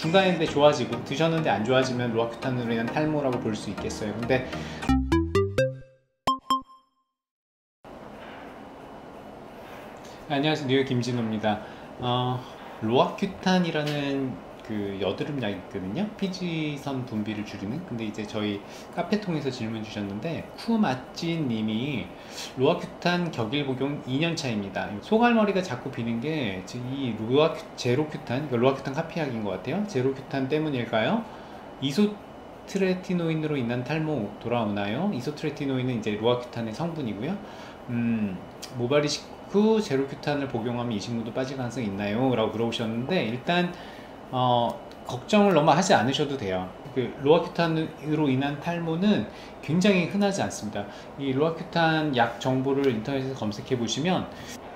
중간인데 좋아지고 드셨는데 안 좋아지면 로아큐탄으로 인한 탈모라고 볼 수 있겠어요. 근데 안녕하세요 뉴헤어 김진오입니다. 어, 로아큐탄이라는 그 여드름 약이 있거든요. 피지선 분비를 줄이는. 근데 이제 저희 카페 통해서 질문 주셨는데 쿠마찐 님이 로아큐탄 격일 복용 2년 차입니다. 소갈머리가 자꾸 비는 게 이 로아 제로큐탄, 로아큐탄 카피약인 것 같아요. 제로큐탄 때문일까요? 이소트레티노인으로 인한 탈모 돌아오나요? 이소트레티노인은 이제 로아큐탄의 성분이고요. 음, 모발이 식후 제로큐탄을 복용하면 이 식물도 빠질 가능성이 있나요? 라고 물어보셨는데 일단 어, 걱정을 너무 하지 않으셔도 돼요. 그 로아큐탄으로 인한 탈모는 굉장히 흔하지 않습니다. 이 로아큐탄 약 정보를 인터넷에서 검색해 보시면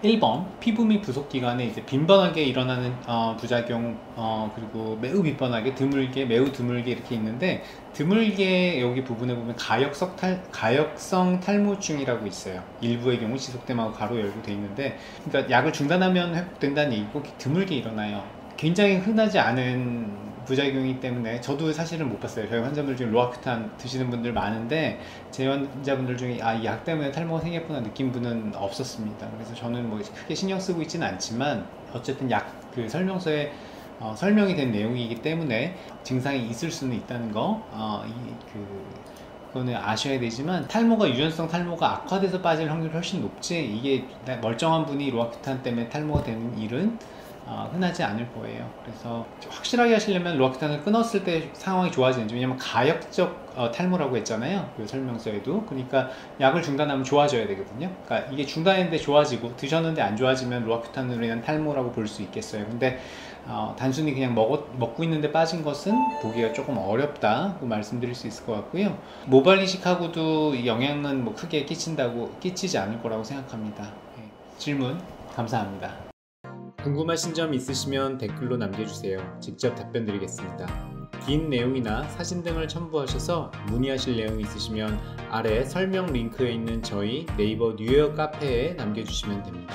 1번 피부 및 부속 기관에 이제 빈번하게 일어나는 어, 부작용 어, 그리고 매우 빈번하게 드물게 매우 드물게 이렇게 있는데 드물게 여기 부분에 보면 가역성 탈 가역성 탈모증이라고 있어요. 일부의 경우 지속됨하고 가로 열고 돼 있는데 그러니까 약을 중단하면 회복된다는 얘기고 드물게 일어나요. 굉장히 흔하지 않은 부작용이기 때문에 저도 사실은 못 봤어요. 저희 환자분들 중에 로아큐탄 드시는 분들 많은데 제 환자분들 중에 아 이 약 때문에 탈모가 생겼구나 느낀 분은 없었습니다. 그래서 저는 뭐 크게 신경 쓰고 있지는 않지만 어쨌든 약 그 설명서에 어, 설명이 된 내용이기 때문에 증상이 있을 수는 있다는 거, 어, 이, 그, 그거는 아셔야 되지만 탈모가 유전성 탈모가 악화돼서 빠질 확률이 훨씬 높지 이게 멀쩡한 분이 로아큐탄 때문에 탈모가 되는 일은 어, 흔하지 않을 거예요. 그래서 확실하게 하시려면 로아큐탄을 끊었을 때 상황이 좋아지는지 왜냐면 가역적 어, 탈모라고 했잖아요. 그 설명서에도 그러니까 약을 중단하면 좋아져야 되거든요. 그러니까 이게 중단했는데 좋아지고 드셨는데 안 좋아지면 로아큐탄으로 인한 탈모라고 볼 수 있겠어요. 근데 어, 단순히 그냥 먹 먹고 있는데 빠진 것은 보기가 조금 어렵다고 말씀드릴 수 있을 것 같고요. 모발 이식하고도 영향은 뭐 크게 끼친다고 끼치지 않을 거라고 생각합니다. 네. 질문 감사합니다. 궁금하신 점 있으시면 댓글로 남겨주세요. 직접 답변 드리겠습니다. 긴 내용이나 사진 등을 첨부하셔서 문의하실 내용이 있으시면 아래 설명 링크에 있는 저희 네이버 뉴욕 카페에 남겨주시면 됩니다.